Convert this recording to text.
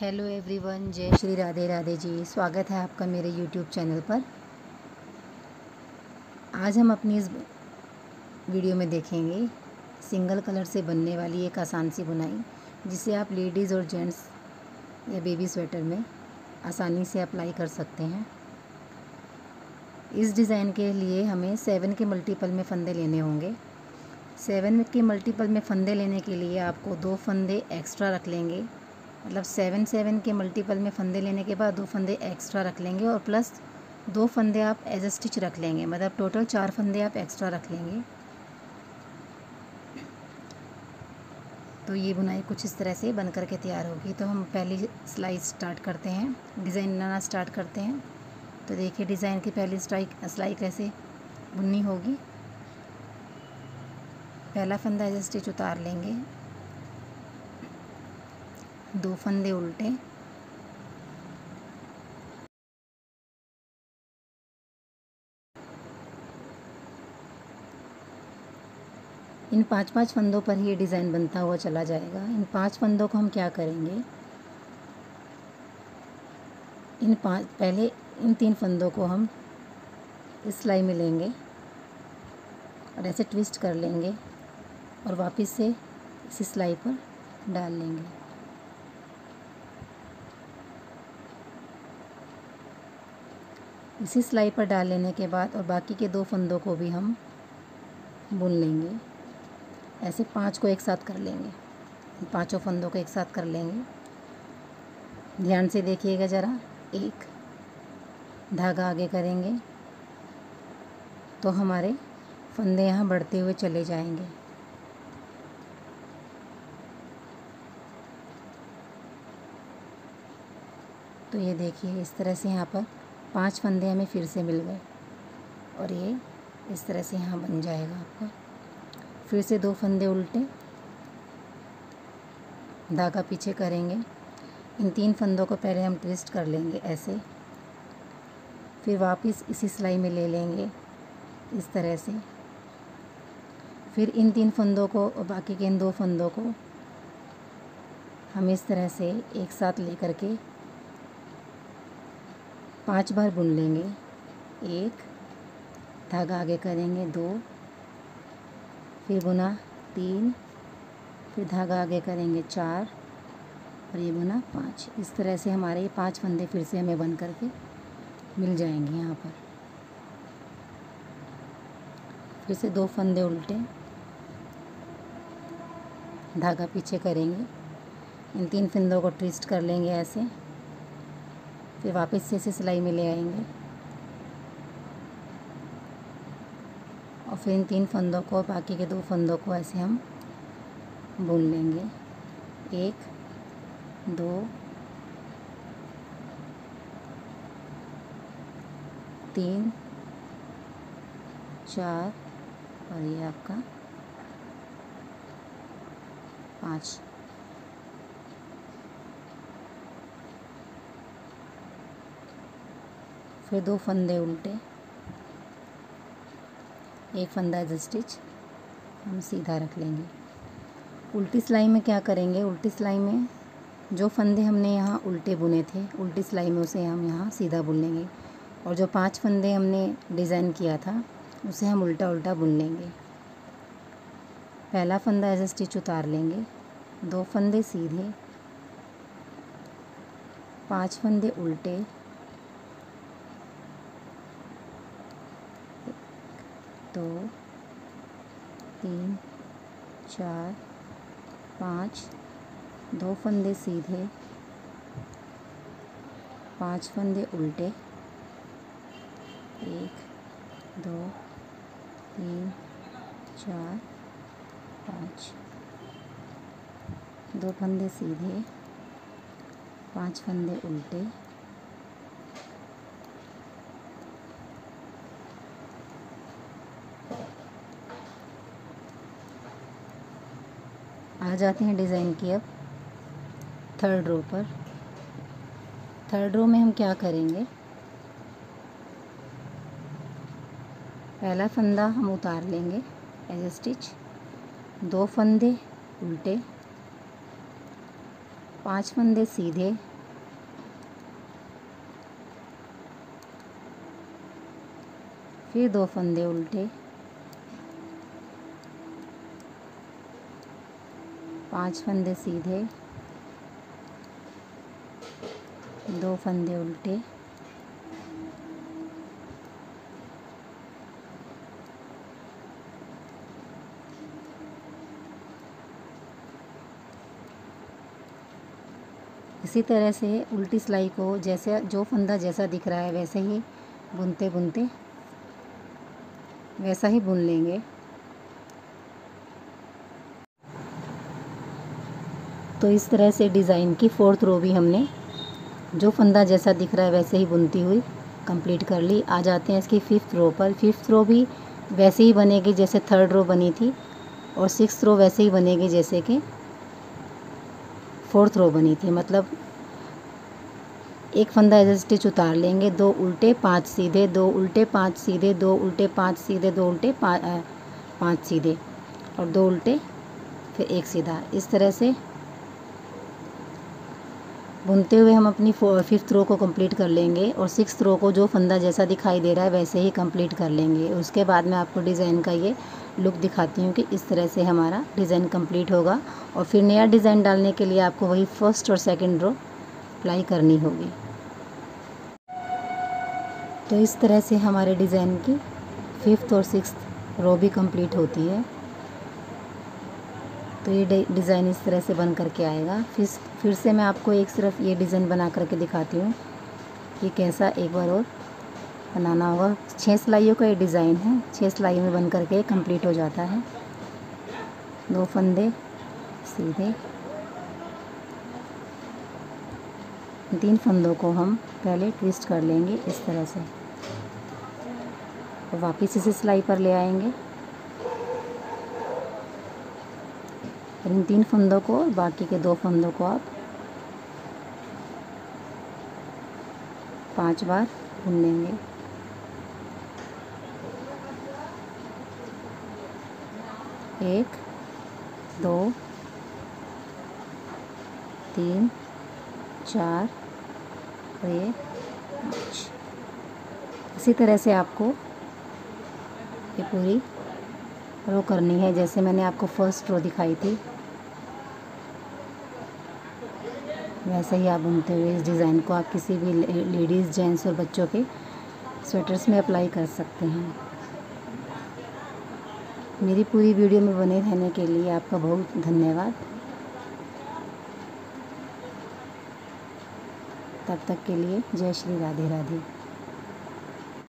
Hello everyone जय श्री राधे राधे जी। स्वागत है आपका मेरे यूट्यूब चैनल पर। आज हम अपनी इस वीडियो में देखेंगे सिंगल कलर से बनने वाली एक आसान सी बुनाई, जिसे आप लेडीज़ और जेंट्स या बेबी स्वेटर में आसानी से अप्लाई कर सकते हैं। इस डिज़ाइन के लिए हमें सेवन के मल्टीपल में फंदे लेने होंगे। सेवन के मल्टीपल में फंदे लेने के लिए आपको दो फंदे एक्स्ट्रा रख लेंगे। मतलब सेवन सेवन के मल्टीपल में फंदे लेने के बाद दो फंदे एक्स्ट्रा रख लेंगे और प्लस दो फंदे आप एज ए स्टिच रख लेंगे। मतलब टोटल चार फंदे आप एक्स्ट्रा रख लेंगे। तो ये बुनाई कुछ इस तरह से बन करके तैयार होगी। तो हम पहली सिलाई स्टार्ट करते हैं। डिज़ाइन बनाना स्टार्ट करते हैं। तो देखिए डिज़ाइन की पहली स्ट्राइक सिलाई कैसे बुननी होगी। पहला फंदा एज स्टिच उतार लेंगे। दो फंदे उल्टे। इन पाँच पाँच फंदों पर ही ये डिज़ाइन बनता हुआ चला जाएगा। इन पाँच फंदों को हम क्या करेंगे? इन पाँच, पहले इन तीन फंदों को हम इस सिलाई में लेंगे और ऐसे ट्विस्ट कर लेंगे और वापस से इसी सिलाई पर डाल लेंगे। इसी सिलाई पर डाल लेने के बाद और बाकी के दो फंदों को भी हम बुन लेंगे। ऐसे पाँच को एक साथ कर लेंगे। पाँचों फंदों को एक साथ कर लेंगे। ध्यान से देखिएगा ज़रा। एक, धागा आगे करेंगे। तो हमारे फंदे यहाँ बढ़ते हुए चले जाएँगे। तो ये देखिए, इस तरह से यहाँ पर पाँच फंदे हमें फिर से मिल गए। और ये इस तरह से यहाँ बन जाएगा आपका। फिर से दो फंदे उल्टे। धागा पीछे करेंगे। इन तीन फंदों को पहले हम ट्विस्ट कर लेंगे ऐसे। फिर वापस इसी सिलाई में ले लेंगे इस तरह से। फिर इन तीन फंदों को और बाकी के इन दो फंदों को हम इस तरह से एक साथ ले करके पाँच बार बुन लेंगे। एक, धागा आगे करेंगे, दो, फिर बुना, तीन, फिर धागा आगे करेंगे, चार, और ये बुना पाँच। इस तरह से हमारे ये पाँच फंदे फिर से हमें बन करके मिल जाएँगे यहाँ पर। फिर से दो फंदे उल्टे धागा पीछे करेंगे। इन तीन फंदों को ट्विस्ट कर लेंगे ऐसे। फिर वापस से इसे सिलाई में ले आएँगे। और फिर इन तीन फंदों को, बाकी के दो फंदों को ऐसे हम बुन लेंगे। एक, दो, तीन, चार, और ये आपका पाँच। फिर दो फंदे उल्टे। एक फंदा एज स्टिच हम सीधा रख लेंगे। उल्टी सिलाई में क्या करेंगे? उल्टी सिलाई में जो फंदे हमने यहाँ उल्टे बुने थे, उल्टी सिलाई में उसे हम यहाँ सीधा बुन लेंगे। और जो पाँच फंदे हमने डिज़ाइन किया था, उसे हम उल्टा उल्टा बुन लेंगे। पहला फंदा एज स्टिच उतार लेंगे। दो फंदे सीधे, पाँच फंदे उल्टे दो, तीन, चार, पाँच, दो फंदे सीधे, पाँच फंदे उल्टे, एक, दो, तीन, चार, पाँच, दो फंदे सीधे, पाँच फंदे उल्टे आ जाते हैं डिज़ाइन की अब थर्ड रो पर। थर्ड रो में हम क्या करेंगे? पहला फंदा हम उतार लेंगे एज ए स्टिच दो फंदे उल्टे। पाँच फंदे सीधे। फिर दो फंदे उल्टे। पाँच फंदे सीधे, दो फंदे उल्टे, इसी तरह से उल्टी सिलाई को जैसे, जो फंदा जैसा दिख रहा है वैसे ही बुनते बुनते वैसा ही बुन लेंगे। तो इस तरह से डिज़ाइन की फोर्थ रो भी हमने, जो फंदा जैसा दिख रहा है वैसे ही बुनती हुई कंप्लीट कर ली। आ जाते हैं इसकी फिफ्थ रो पर। फिफ्थ रो भी वैसे ही बनेगी जैसे थर्ड रो बनी थी और सिक्स रो वैसे ही बनेगी जैसे कि फोर्थ रो बनी थी। मतलब एक फंदा एज स्टिच उतार लेंगे, दो उल्टे, पाँच सीधे, दो उल्टे, पाँच सीधे, दो उल्टे, पाँच सीधे, दो उल्टे पाँच सीधे और दो उल्टे, फिर एक सीधा। इस तरह से बुनते हुए हम अपनी फिफ्थ रो को कंप्लीट कर लेंगे और सिक्स रो को जो फंदा जैसा दिखाई दे रहा है वैसे ही कंप्लीट कर लेंगे। उसके बाद मैं आपको डिज़ाइन का ये लुक दिखाती हूँ कि इस तरह से हमारा डिज़ाइन कंप्लीट होगा और फिर नया डिज़ाइन डालने के लिए आपको वही फ़र्स्ट और सेकंड रो अप्लाई करनी होगी। तो इस तरह से हमारे डिज़ाइन की फिफ्थ और सिक्स रो भी कंप्लीट होती है। तो ये डिज़ाइन इस तरह से बन करके आएगा। फिर फिर से मैं आपको एक सिर्फ़ ये डिज़ाइन बना करके दिखाती हूँ कि कैसा एक बार और बनाना होगा। छः सिलाइयों का ये डिज़ाइन है। छः सिलाई में बन करके कंप्लीट हो जाता है। दो फंदे, सीधे। तीन फंदों को हम पहले ट्विस्ट कर लेंगे इस तरह से। वापस इसे सिलाई पर ले आएँगे। और इन तीन फंदों को और बाकी के दो फंदों को आप पाँच बार बुन लेंगे। एक, दो, तीन, चार और ये पाँच। इसी तरह से आपको ये पूरी रो करनी है, जैसे मैंने आपको फ़र्स्ट रो दिखाई थी। वैसे ही आप बुनते हुए इस डिज़ाइन को आप किसी भी लेडीज़ जेंट्स और बच्चों के स्वेटर्स में अप्लाई कर सकते हैं। मेरी पूरी वीडियो में बने रहने के लिए आपका बहुत धन्यवाद। तब तक के लिए जय श्री राधे राधे।